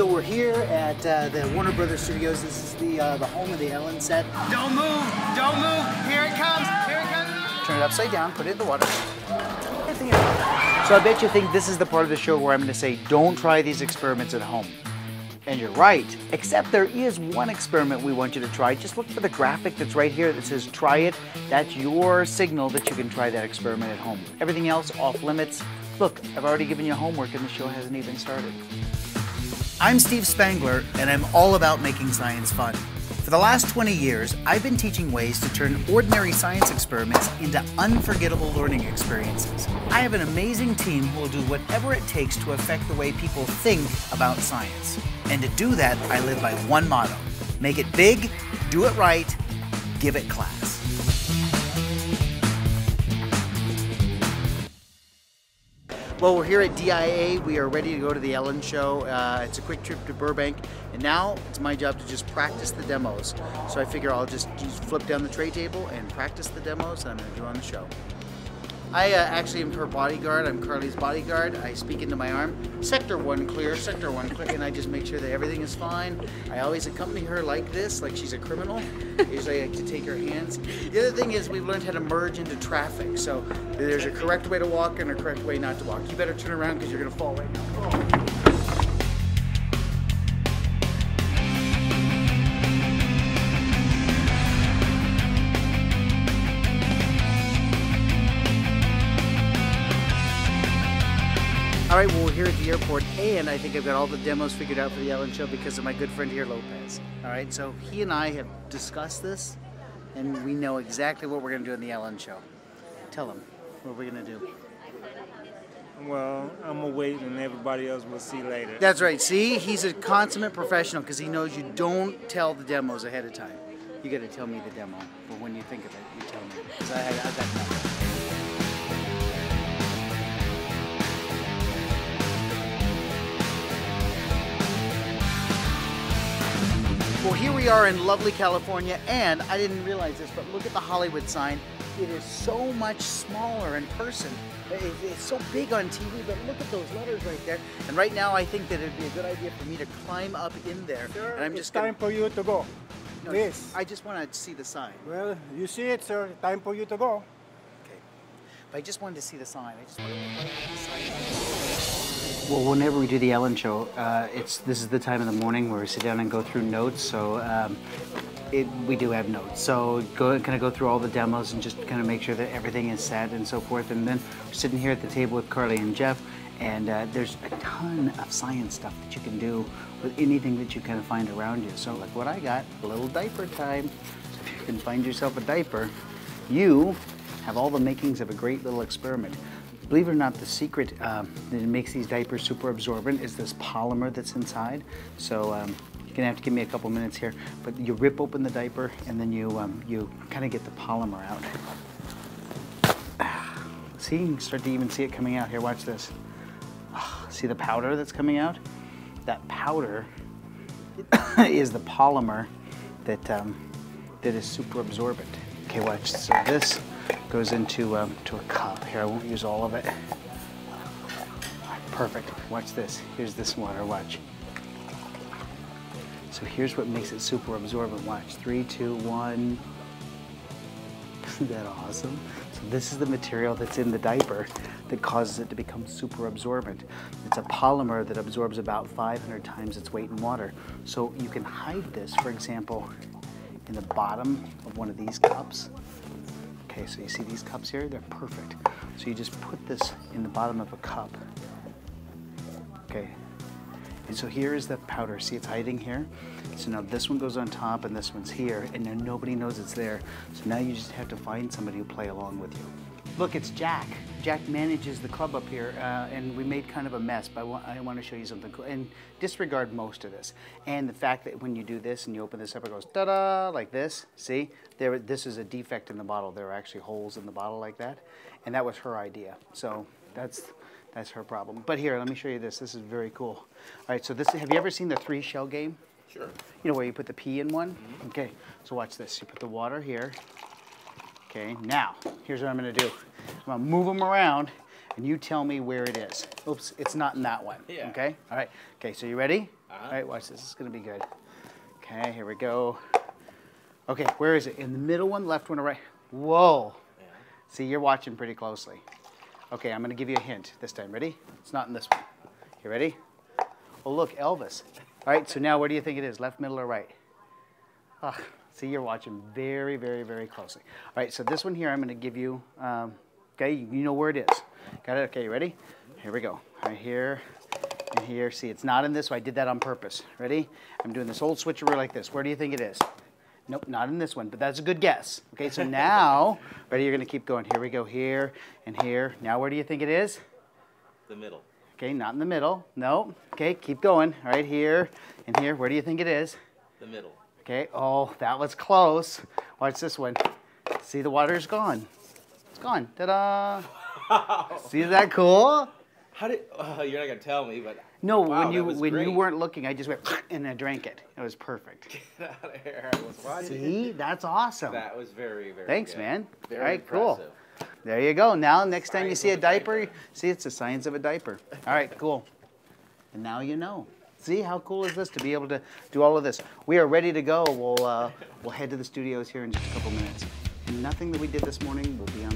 So we're here at uh, the Warner Brothers Studios. This is the uh, the home of the Ellen set. Don't move! Don't move! Here it comes! Here it comes! Turn it upside down, put it in the water. So I bet you think this is the part of the show where I'm going to say, don't try these experiments at home. And you're right, except there is one experiment we want you to try. Just look for the graphic that's right here that says try it. That's your signal that you can try that experiment at home. Everything else off limits. Look, I've already given you homework and the show hasn't even started. I'm Steve Spangler, and I'm all about making science fun. For the last 20 years, I've been teaching ways to turn ordinary science experiments into unforgettable learning experiences. I have an amazing team who will do whatever it takes to affect the way people think about science. And to do that, I live by one motto make it big, do it right, give it class. Well, we're here at DIA. We are ready to go to the Ellen Show. Uh, it's a quick trip to Burbank, and now it's my job to just practice the demos. So I figure I'll just, just flip down the tray table and practice the demos that I'm going to do on the show. I uh, actually am her bodyguard. I'm Carly's bodyguard. I speak into my arm. Sector one clear, sector one clear, and I just make sure that everything is fine. I always accompany her like this, like she's a criminal. Usually I like to take her hands. The other thing is we've learned how to merge into traffic. So there's a correct way to walk and a correct way not to walk. You better turn around because you're gonna fall right now. All right, well, we're here at the airport, and I think I've got all the demos figured out for the Ellen Show because of my good friend here, Lopez. All right, so he and I have discussed this, and we know exactly what we're going to do in the Ellen Show. Tell him, what we're we going to do? Well, I'm gonna wait and everybody else will see later. That's right. See, he's a consummate professional because he knows you don't tell the demos ahead of time. You got to tell me the demo, but when you think of it, you tell me. 'Cause I, I, I got nothing. Well, here we are in lovely California, and I didn't realize this, but look at the Hollywood sign. It is so much smaller in person. It's so big on TV, but look at those letters right there. And right now, I think that it'd be a good idea for me to climb up in there. Sir, and I'm it's just gonna, time for you to go. no, Please. I just want to see the sign. Well, you see it, sir. Time for you to go. Okay. But I just wanted to see the sign. I just wanted to see the sign. Well, whenever we do the Ellen Show, uh, it's this is the time of the morning where we sit down and go through notes. So um, it, we do have notes. So go kind of go through all the demos and just kind of make sure that everything is set and so forth. And then we're sitting here at the table with Carly and Jeff, and uh, there's a ton of science stuff that you can do with anything that you kind of find around you. So like what I got, a little diaper time. If you can find yourself a diaper, you have all the makings of a great little experiment. Believe it or not, the secret um, that makes these diapers super absorbent is this polymer that's inside. So um, you're gonna have to give me a couple minutes here, but you rip open the diaper and then you um, you kind of get the polymer out. See, you can start to even see it coming out here. Watch this. See the powder that's coming out? That powder is the polymer that um, that is super absorbent. Okay, watch. So this goes into um, to a cup. Here, I won't use all of it. Perfect. Watch this. Here's this water. Watch. So here's what makes it super absorbent. Watch. Three, two, one. Isn't that awesome? So this is the material that's in the diaper that causes it to become super absorbent. It's a polymer that absorbs about 500 times its weight in water. So you can hide this, for example, in the bottom of one of these cups. Okay, so you see these cups here? They're perfect. So you just put this in the bottom of a cup. Okay. And so here is the powder. See, it's hiding here. So now this one goes on top and this one's here, and now nobody knows it's there. So now you just have to find somebody to play along with you. Look, it's Jack. Jack manages the club up here, uh, and we made kind of a mess, but I want, I want to show you something cool. And disregard most of this. And the fact that when you do this and you open this up, it goes ta-da, like this. See? There, this is a defect in the bottle. There are actually holes in the bottle like that. And that was her idea. So that's that's her problem. But here, let me show you this. This is very cool. All right, so this, have you ever seen the three shell game? Sure. You know where you put the pea in one? Okay, so watch this. You put the water here. Okay, now, here's what I'm gonna do. I'm gonna move them around, and you tell me where it is. Oops, it's not in that one. Yeah. Okay? All right. Okay, so you ready? Uh-huh. All right, watch this. This is going to be good. Okay, here we go. Okay, where is it? In the middle one, left one, or right? Whoa. Yeah. See, you're watching pretty closely. Okay, I'm going to give you a hint this time. Ready? It's not in this one. You ready? Oh, look, Elvis. All right, so now where do you think it is? Left, middle, or right? Ah, see, you're watching very, very, very closely. All right, so this one here, I'm going to give you, um, okay, you know where it is. Got it? Okay, you ready? Here we go. Right here and here. See, it's not in this, so I did that on purpose. Ready? I'm doing this old switcheroo like this. Where do you think it is? Nope, not in this one, but that's a good guess. Okay, so now, ready, you're going to keep going. Here we go, here and here. Now, where do you think it is? The middle. Okay, not in the middle. No. Okay, keep going. All right, here and here. Where do you think it is? The middle. Okay, oh, that was close. Watch this one. See, the water's gone. It's gone. Ta-da! See, is that cool? How did? Uh, you're not gonna tell me, but No, Wow, when you when you weren't looking, I just went and I drank it. It was perfect. get out of here. I was watching. See, that's awesome. That was very, very. Thanks, good. man. Very All right, cool. There you go. Now, next time you see a a diaper, diaper. see it's the science of a diaper. All right, cool. And now you know. See how cool is this to be able to do all of this? We are ready to go. We'll uh, we'll head to the studios here in just a couple minutes. And nothing that we did this morning will be on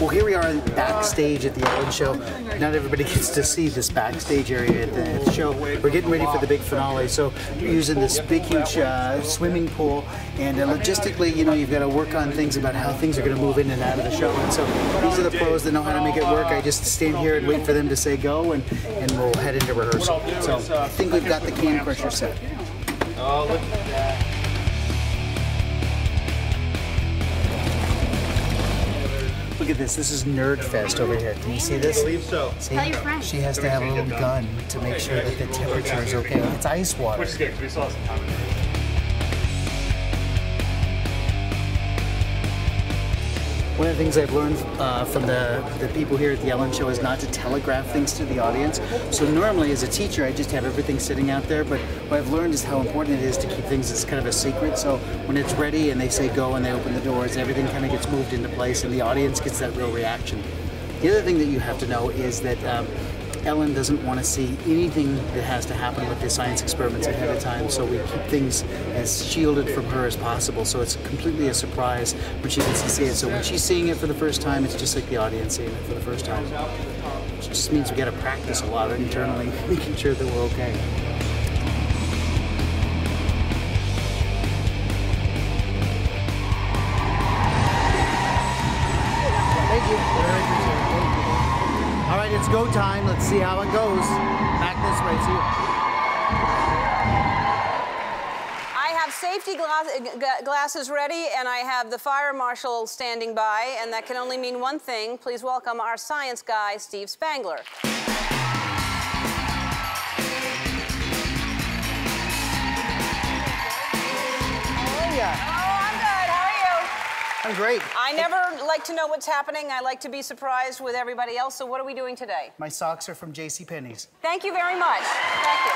Well, here we are backstage at the Ellen Show. Not everybody gets to see this backstage area at the, show. We're getting ready for the big finale, so we're using this big, huge uh, swimming pool. And uh, logistically, you know, you've got to work on things about how things are going to move in and out of the show. And so these are the pros that know how to make it work. I just stand here and wait for them to say go, and, and we'll head into rehearsal. So I think we've got the can crusher set. Oh, look at that. Look at this. This is Nerd Fest over here. Can you see this? so. See, she has to have a little gun to make sure that the temperature is okay. It's ice water. One of the things I've learned uh, from the, the people here at the Ellen Show is not to telegraph things to the audience. So normally, as a teacher, I just have everything sitting out there. But what I've learned is how important it is to keep things as kind of a secret. So when it's ready and they say go and they open the doors, everything kind of gets moved into place, and the audience gets that real reaction. The other thing that you have to know is that um, Ellen doesn't want to see anything that has to happen with the science experiments ahead of time, so we keep things as shielded from her as possible. So it's completely a surprise when she gets to see it. So when she's seeing it for the first time, it's just like the audience seeing it for the first time. It just means we got to practice a lot internally, making sure that we're okay. See how it goes. Back this way. You. I have safety glass, glasses ready, and I have the fire marshal standing by, and that can only mean one thing. Please welcome our science guy, Steve Spangler. Great. I never like to know what's happening. I like to be surprised with everybody else. So, what are we doing today? My socks are from J.C. Penney's. Thank you very much. Thank you.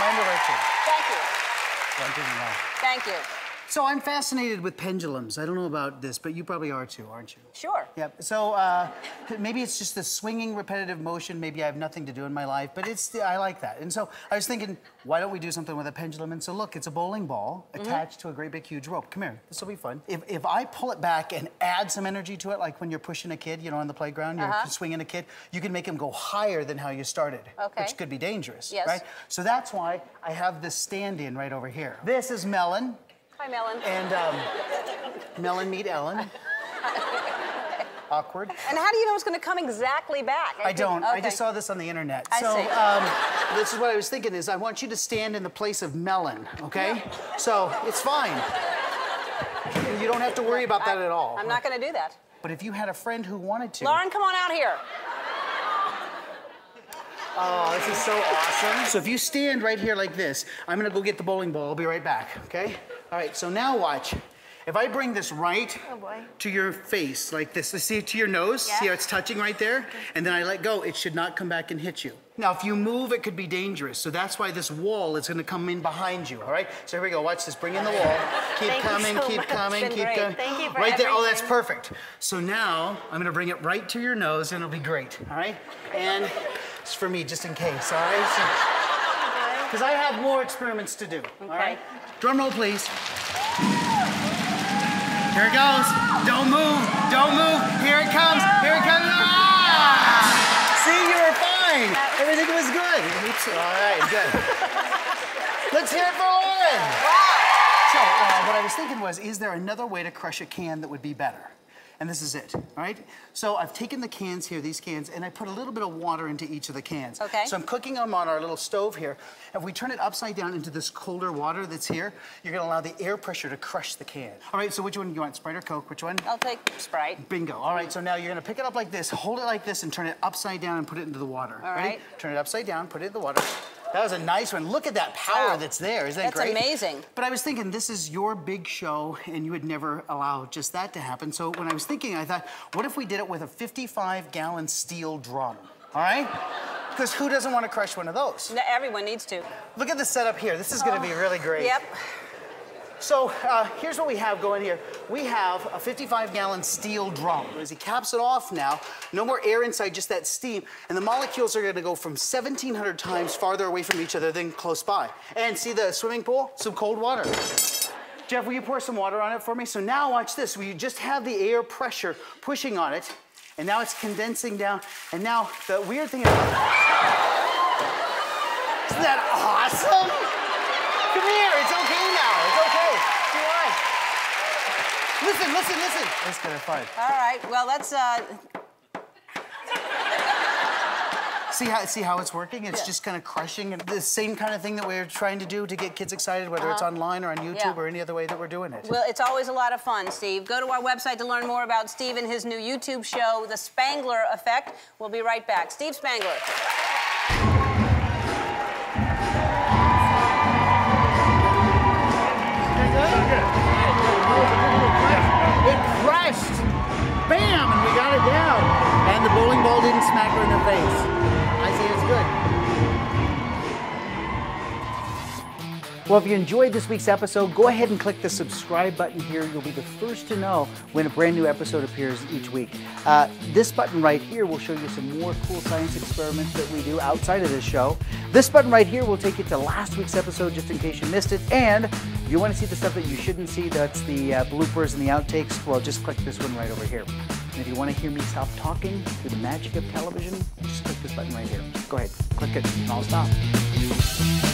My underwear too. Thank you. One thing you know. Thank you. So I'm fascinated with pendulums. I don't know about this, but you probably are too, aren't you? Sure. Yep. So uh, maybe it's just the swinging, repetitive motion. Maybe I have nothing to do in my life, but it's I like that. And so I was thinking, why don't we do something with a pendulum? And so look, it's a bowling ball attached to a great big huge rope. Come here. This will be fun. If, if I pull it back and add some energy to it, like when you're pushing a kid, you know, on the playground, you're Uh-huh. swinging a kid, you can make him go higher than how you started, Okay. which could be dangerous, Yes. right? So that's why I have this stand-in right over here. This is Melon. Hi, Melon. And um, Melon meet Ellen. Awkward. And how do you know it's going to come exactly back? I don't. I just saw this on the internet. I so see. Um, this is what I was thinking is I want you to stand in the place of Melon, okay? So it's fine. You don't have to worry about that at all. I'm not going to do that. But if you had a friend who wanted to. Lauren, come on out here. Oh, this is so awesome. So if you stand right here like this, I'm gonna go get the bowling ball. I'll be right back, okay? All right, so now watch. If I bring this right Oh, to your face, like this, see it to your nose, see how it's touching right there? And then I let go, it should not come back and hit you. Now, if you move, it could be dangerous. So that's why this wall is gonna come in behind you, all right? So here we go, watch this, bring in the wall. Keep coming, so keep much. coming, keep great. going. Thank you for Right there, oh, that's perfect. So now, I'm gonna bring it right to your nose and it'll be great, all right? And it's for me, just in case, all right? Because I have more experiments to do, all right? Drum roll, please. Here it goes. Don't move. Don't move. Here it comes. Here it comes. Ah! See, you were fine. Everything was good. Oops. All right, good. Let's hear it for Lauren. So, uh, what I was thinking was, is there another way to crush a can that would be better? And this is it, all right? So I've taken the cans here, these cans, and I put a little bit of water into each of the cans. Okay. So I'm cooking them on our little stove here. If we turn it upside down into this colder water that's here, you're gonna allow the air pressure to crush the can. All right, so which one do you want, Sprite or Coke? Which one? I'll take Sprite. Bingo. All right, so now you're gonna pick it up like this, hold it like this, and turn it upside down and put it into the water. All Ready? right. Turn it upside down, put it in the water. That was a nice one. Look at that power Wow. that's there. Isn't that That's great? amazing. But I was thinking, this is your big show, and you would never allow just that to happen. So when I was thinking, I thought, what if we did it with a 55 gallon steel drum? All right? Because who doesn't want to crush one of those? No, Everyone needs to. Look at the setup here. This is going to be oh, really great. Yep. So uh, here's what we have going here. We have a 55 gallon steel drum. As he caps it off now, no more air inside, just that steam. And the molecules are gonna go from 1,700 times farther away from each other than close by. And see the swimming pool? Some cold water. Jeff, will you pour some water on it for me? So now watch this. We just have the air pressure pushing on it, and now it's condensing down. And now the weird thing is, isn't that awesome? Come here, it's okay now. It's okay. See why? Listen, listen, listen. It's kind of fun. All right. Well, let's. Uh, See how see how it's working? It's just kind of crushing and the same kind of thing that we're trying to do to get kids excited, whether it's online or on YouTube Uh-huh. Yeah. or any other way that we're doing it. well, it's always a lot of fun, Steve. Go to our website to learn more about Steve and his new YouTube show, The Spangler Effect. We'll be right back. Steve Spangler. It crushed! Bam! And we got it down. And the bowling ball didn't smack her in the face. I it's good. Well, if you enjoyed this week's episode, go ahead and click the subscribe button here. You'll be the first to know when a brand new episode appears each week. Uh, this button right here will show you some more cool science experiments that we do outside of this show. This button right here will take you to last week's episode just in case you missed it. And if you want to see the stuff that you shouldn't see, that's the uh, bloopers and the outtakes, well, just click this one right over here. And if you want to hear me stop talking through the magic of television, just click this button right here. Go ahead, click it, and I'll stop.